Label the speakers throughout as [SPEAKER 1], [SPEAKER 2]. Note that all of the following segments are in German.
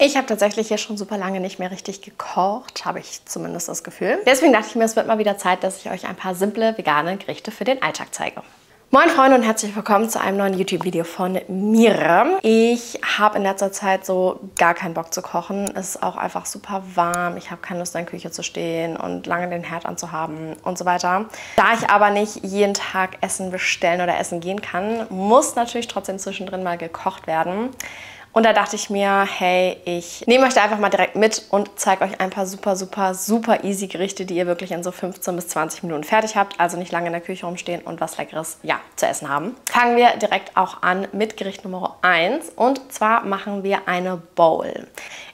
[SPEAKER 1] Ich habe tatsächlich hier schon super lange nicht mehr richtig gekocht, habe ich zumindest das Gefühl. Deswegen dachte ich mir, es wird mal wieder Zeit, dass ich euch ein paar simple vegane Gerichte für den Alltag zeige. Moin Freunde und herzlich willkommen zu einem neuen YouTube-Video von mir. Ich habe in letzter Zeit so gar keinen Bock zu kochen. Es ist auch einfach super warm. Ich habe keine Lust in der Küche zu stehen und lange den Herd anzuhaben und so weiter. Da ich aber nicht jeden Tag Essen bestellen oder essen gehen kann, muss natürlich trotzdem zwischendrin mal gekocht werden. Und da dachte ich mir, hey, ich nehme euch da einfach mal direkt mit und zeige euch ein paar super, super, super easy Gerichte, die ihr wirklich in so 15 bis 20 Minuten fertig habt. Also nicht lange in der Küche rumstehen und was Leckeres, ja, zu essen haben. Fangen wir direkt auch an mit Gericht Nummer 1. Und zwar machen wir eine Bowl.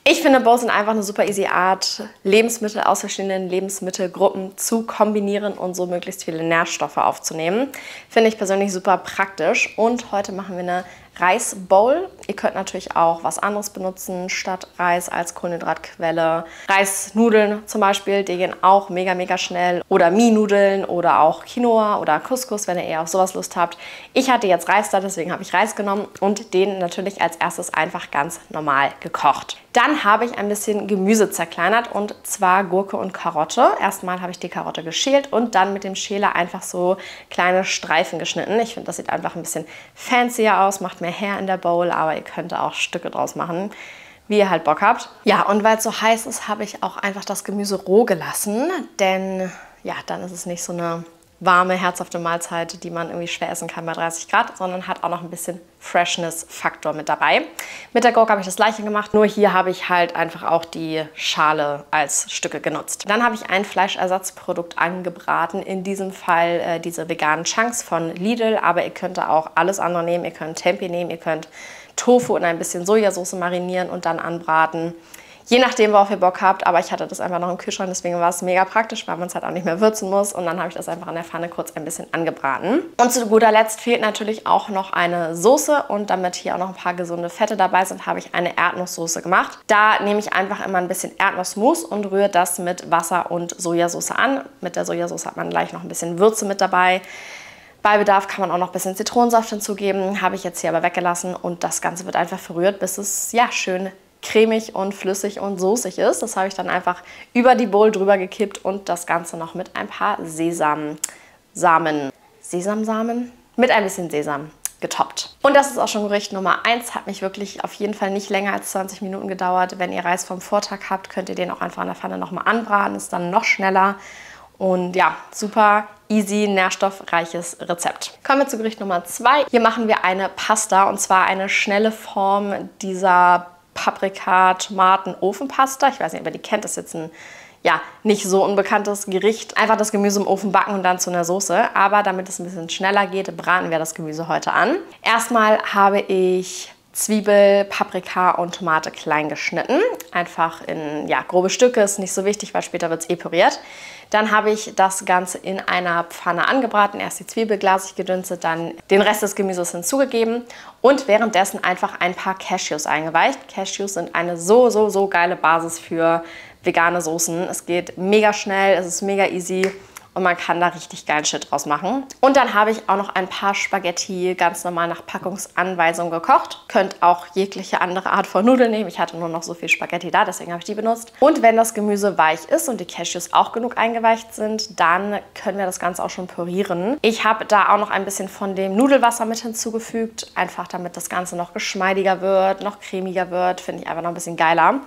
[SPEAKER 1] Ich finde, Bowls sind einfach eine super easy Art, Lebensmittel aus verschiedenen Lebensmittelgruppen zu kombinieren und so möglichst viele Nährstoffe aufzunehmen. Finde ich persönlich super praktisch. Und heute machen wir eine Reisbowl. Ihr könnt natürlich auch was anderes benutzen statt Reis als Kohlenhydratquelle. Reisnudeln zum Beispiel, die gehen auch mega, mega schnell. Oder Mie-Nudeln oder auch Quinoa oder Couscous, wenn ihr eher auf sowas Lust habt. Ich hatte jetzt Reis da, deswegen habe ich Reis genommen und den natürlich als erstes einfach ganz normal gekocht. Dann habe ich ein bisschen Gemüse zerkleinert und zwar Gurke und Karotte. Erstmal habe ich die Karotte geschält und dann mit dem Schäler einfach so kleine Streifen geschnitten. Ich finde, das sieht einfach ein bisschen fancier aus, macht mehr her in der Bowl, aber ihr könnt auch Stücke draus machen wie ihr halt Bock habt. Ja, und weil es so heiß ist, habe ich auch einfach das Gemüse roh gelassen, denn ja, dann ist es nicht so eine warme, herzhafte Mahlzeit, die man irgendwie schwer essen kann bei 30 Grad, sondern hat auch noch ein bisschen Freshness-Faktor mit dabei. Mit der Gurke habe ich das gleiche gemacht, nur hier habe ich halt einfach auch die Schale als Stücke genutzt. Dann habe ich ein Fleischersatzprodukt angebraten, in diesem Fall äh, diese veganen Chunks von Lidl, aber ihr könnt da auch alles andere nehmen. Ihr könnt Tempeh nehmen, ihr könnt Tofu in ein bisschen Sojasauce marinieren und dann anbraten. Je nachdem, worauf ihr Bock habt, aber ich hatte das einfach noch im Kühlschrank, deswegen war es mega praktisch, weil man es halt auch nicht mehr würzen muss. Und dann habe ich das einfach in der Pfanne kurz ein bisschen angebraten. Und zu guter Letzt fehlt natürlich auch noch eine Soße und damit hier auch noch ein paar gesunde Fette dabei sind, habe ich eine Erdnusssoße gemacht. Da nehme ich einfach immer ein bisschen Erdnussmus und rühre das mit Wasser und Sojasauce an. Mit der Sojasauce hat man gleich noch ein bisschen Würze mit dabei. Bei Bedarf kann man auch noch ein bisschen Zitronensaft hinzugeben, habe ich jetzt hier aber weggelassen und das Ganze wird einfach verrührt, bis es ja schön cremig und flüssig und soßig ist. Das habe ich dann einfach über die Bowl drüber gekippt und das Ganze noch mit ein paar Sesamsamen, Sesamsamen? Mit ein bisschen Sesam getoppt. Und das ist auch schon Gericht Nummer 1. Hat mich wirklich auf jeden Fall nicht länger als 20 Minuten gedauert. Wenn ihr Reis vom Vortag habt, könnt ihr den auch einfach in der Pfanne nochmal anbraten. Ist dann noch schneller. Und ja, super easy, nährstoffreiches Rezept. Kommen wir zu Gericht Nummer 2. Hier machen wir eine Pasta und zwar eine schnelle Form dieser Paprika, Tomaten, Ofenpasta. Ich weiß nicht, ob ihr die kennt. Das ist jetzt ein ja, nicht so unbekanntes Gericht. Einfach das Gemüse im Ofen backen und dann zu einer Soße. Aber damit es ein bisschen schneller geht, braten wir das Gemüse heute an. Erstmal habe ich Zwiebel, Paprika und Tomate klein geschnitten. Einfach in ja, grobe Stücke, ist nicht so wichtig, weil später wird es eh püriert. Dann habe ich das Ganze in einer Pfanne angebraten. Erst die Zwiebel glasig gedünstet, dann den Rest des Gemüses hinzugegeben und währenddessen einfach ein paar Cashews eingeweicht. Cashews sind eine so, so, so geile Basis für vegane Soßen. Es geht mega schnell, es ist mega easy und man kann da richtig geilen Shit draus machen. Und dann habe ich auch noch ein paar Spaghetti ganz normal nach Packungsanweisung gekocht. Könnt auch jegliche andere Art von Nudeln nehmen. Ich hatte nur noch so viel Spaghetti da, deswegen habe ich die benutzt. Und wenn das Gemüse weich ist und die Cashews auch genug eingeweicht sind, dann können wir das Ganze auch schon pürieren. Ich habe da auch noch ein bisschen von dem Nudelwasser mit hinzugefügt, einfach damit das Ganze noch geschmeidiger wird, noch cremiger wird. Finde ich einfach noch ein bisschen geiler.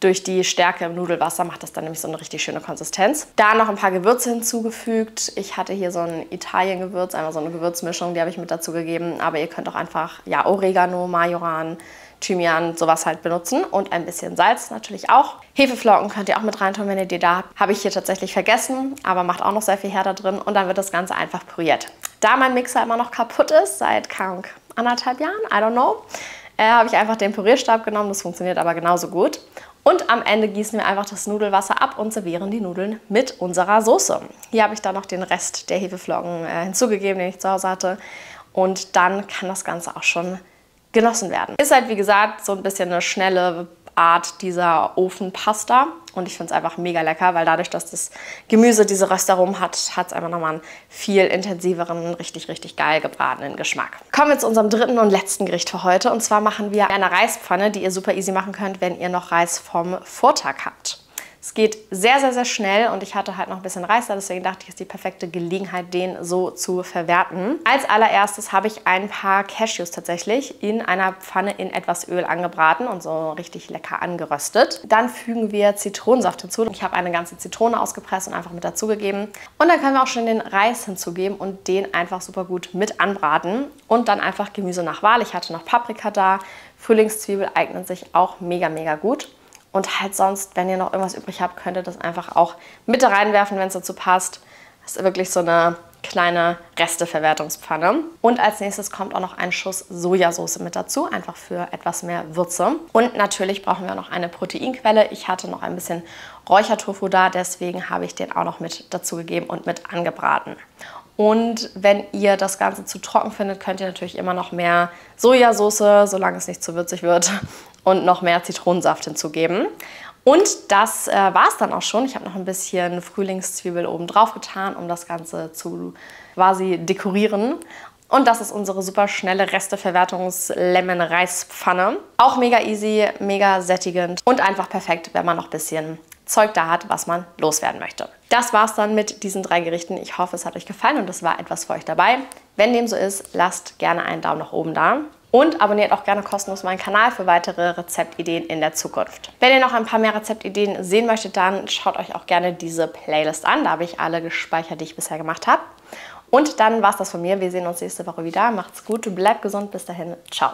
[SPEAKER 1] Durch die Stärke im Nudelwasser macht das dann nämlich so eine richtig schöne Konsistenz. Da noch ein paar Gewürze hinzugefügt. Ich hatte hier so ein Italien-Gewürz, einmal so eine Gewürzmischung, die habe ich mit dazu gegeben. Aber ihr könnt auch einfach ja, Oregano, Majoran, Thymian, sowas halt benutzen und ein bisschen Salz natürlich auch. Hefeflocken könnt ihr auch mit reintun, wenn ihr die da habt. Habe ich hier tatsächlich vergessen, aber macht auch noch sehr viel her da drin und dann wird das Ganze einfach püriert. Da mein Mixer immer noch kaputt ist, seit krank anderthalb Jahren, I don't know, äh, habe ich einfach den Pürierstab genommen. Das funktioniert aber genauso gut. Und am Ende gießen wir einfach das Nudelwasser ab und servieren die Nudeln mit unserer Soße. Hier habe ich dann noch den Rest der Hefeflocken äh, hinzugegeben, den ich zu Hause hatte. Und dann kann das Ganze auch schon genossen werden. Ist halt wie gesagt so ein bisschen eine schnelle Art dieser Ofenpasta. Und ich finde es einfach mega lecker, weil dadurch, dass das Gemüse diese Röstaromen hat, hat es einfach nochmal einen viel intensiveren, richtig, richtig geil gebratenen Geschmack. Kommen wir zu unserem dritten und letzten Gericht für heute und zwar machen wir eine Reispfanne, die ihr super easy machen könnt, wenn ihr noch Reis vom Vortag habt. Es geht sehr, sehr, sehr schnell und ich hatte halt noch ein bisschen Reis da, deswegen dachte ich, ist die perfekte Gelegenheit, den so zu verwerten. Als allererstes habe ich ein paar Cashews tatsächlich in einer Pfanne in etwas Öl angebraten und so richtig lecker angeröstet. Dann fügen wir Zitronensaft hinzu. Ich habe eine ganze Zitrone ausgepresst und einfach mit dazugegeben. Und dann können wir auch schon den Reis hinzugeben und den einfach super gut mit anbraten. Und dann einfach Gemüse nach Wahl. Ich hatte noch Paprika da. Frühlingszwiebel eignet sich auch mega, mega gut. Und halt sonst, wenn ihr noch irgendwas übrig habt, könnt ihr das einfach auch mit reinwerfen, wenn es dazu passt. Das ist wirklich so eine kleine Resteverwertungspfanne. Und als nächstes kommt auch noch ein Schuss Sojasauce mit dazu, einfach für etwas mehr Würze. Und natürlich brauchen wir noch eine Proteinquelle. Ich hatte noch ein bisschen Räuchertofu da, deswegen habe ich den auch noch mit dazu gegeben und mit angebraten. Und wenn ihr das Ganze zu trocken findet, könnt ihr natürlich immer noch mehr Sojasauce, solange es nicht zu würzig wird, und noch mehr Zitronensaft hinzugeben. Und das äh, war es dann auch schon. Ich habe noch ein bisschen Frühlingszwiebel oben drauf getan, um das Ganze zu quasi dekorieren. Und das ist unsere super schnelle Resteverwertungs-Lemon-Reispfanne. Auch mega easy, mega sättigend und einfach perfekt, wenn man noch ein bisschen Zeug da hat, was man loswerden möchte. Das war's dann mit diesen drei Gerichten. Ich hoffe, es hat euch gefallen und es war etwas für euch dabei. Wenn dem so ist, lasst gerne einen Daumen nach oben da. Und abonniert auch gerne kostenlos meinen Kanal für weitere Rezeptideen in der Zukunft. Wenn ihr noch ein paar mehr Rezeptideen sehen möchtet, dann schaut euch auch gerne diese Playlist an. Da habe ich alle gespeichert, die ich bisher gemacht habe. Und dann war es das von mir. Wir sehen uns nächste Woche wieder. Macht's gut, bleibt gesund. Bis dahin. Ciao.